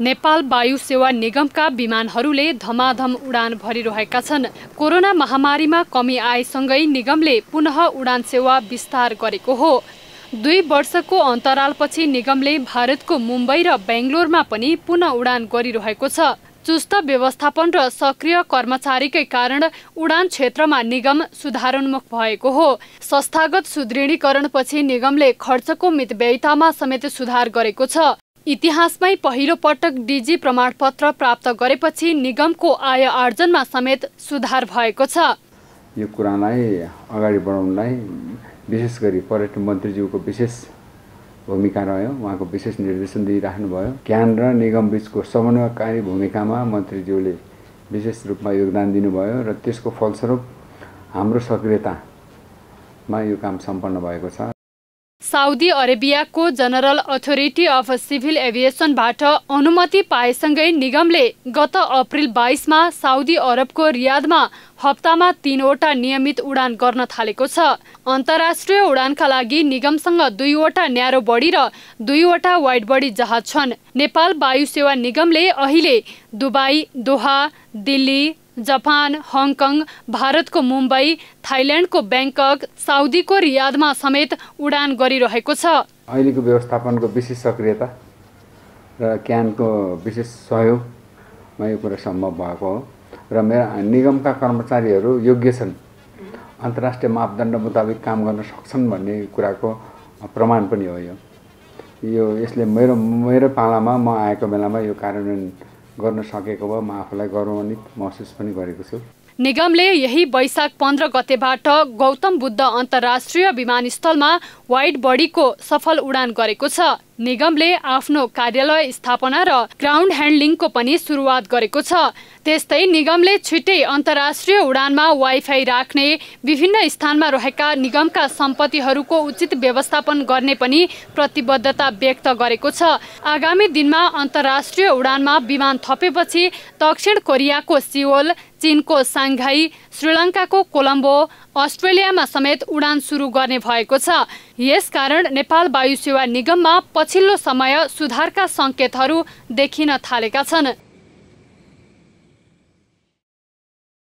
नेपाल वायु सेवा निगमका विमानहरूले धमाधम उडान भरिरहेका छन्। कोरोना महामारीमा कमी आएसँगै निगमले पुनः उडान सेवा विस्तार गरेको हो। दुई वर्षको अन्तरालपछि निगमले भारतको मुम्बई र बेङ्गलोरमा पनि पुनः उडान गरिरहेको छ। चुस्त व्यवस्थापन र सक्रिय कर्मचारीकै कारण उडान क्षेत्रमा निगम सुधारोन्मुख भएको हो। संस्थागत सुदृढीकरणपछि निगमले खर्चको मितव्ययितामा समेत सुधार गरेको छ। इतिहासमै पहिलो पटक डिजी प्रमाणपत्र प्राप्त गरेपछि निगमको आय आर्जनमा समेत सुधार भएको छ। यो कुरालाई अगाडि बढाउनलाई विशेष गरी पर्यटन मन्त्रीज्यूको विशेष भूमिका रह्यो उहाँको विशेष निर्देशन दिइराख्नुभयो। क्यान र निगम बिचको समन्वयकारी भूमिकामा मन्त्रीज्यूले विशेष रूपमा योगदान दिनुभयो र त्यसको फलस्वरूप हाम्रो सक्रियतामा यो काम सम्पन्न भएको छ। साउदी अरेबियाको जनरल अथोरिटी अफ सिभिल एभिएसनबाट अनुमति पाएसँगै निगमले गत अप्रिल बाइसमा साउदी अरबको रियादमा हप्तामा तीनवटा नियमित उडान गर्न थालेको छ। अन्तर्राष्ट्रिय उडानका लागि निगमसँग दुईवटा न्यारो बडी र दुईवटा वाइड बडी जहाज छन्। नेपाल वायु सेवा निगमले अहिले Dubai Doha Delhi Japan Hong Kong भारतको मुम्बई थाइल्यान्डको ब्याङ्कक साउदीको रियादमा समेत उडान गरिरहेको छ। अहिलेको व्यवस्थापनको विशेष सक्रियता र क्यानको विशेष सहयोगमा यो कुरा सम्भव भएको हो र मेरा निगमका कर्मचारीहरू योग्य छन्। अन्तर्राष्ट्रिय मापदण्ड मुताबिक काम गर्न सक्छन् भन्ने कुराको प्रमाण पनि हो यो। यसले मेरो मेरो पालामा म आएको बेलामा यो कार्यान्वयन गर्न सकेको भए म आफूलाई गौरवान्वित महसुस पनि गरेको छु। निगमले यही वैशाख पन्ध्र गतेबाट गौतम बुद्ध अन्तर्राष्ट्रिय विमानस्थलमा वाइड बडीको सफल उडान गरेको छ। निगमले आफ्नो कार्यालय स्थापना र ग्राउन्ड ह्यान्डलिङको पनि सुरुवात गरेको छ। त्यस्तै निगमले छिट्टै अन्तर्राष्ट्रिय उडानमा वाइफाई राख्ने विभिन्न स्थानमा रहेका निगमका सम्पत्तिहरूको उचित व्यवस्थापन गर्ने पनि प्रतिबद्धता व्यक्त गरेको छ। आगामी दिनमा अन्तर्राष्ट्रिय उडानमा विमान थपेपछि दक्षिण कोरियाको सिओल चीनको साङ्घाई श्रीलङ्काको कोलम्बो अस्ट्रेलियामा समेत उडान सुरु गर्ने भएको छ। यसकारण नेपाल वायु सेवा निगममा पछिल्लो समय सुधारका सङ्केतहरू देखिन थालेका छन्।